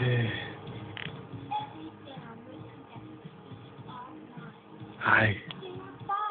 Hi.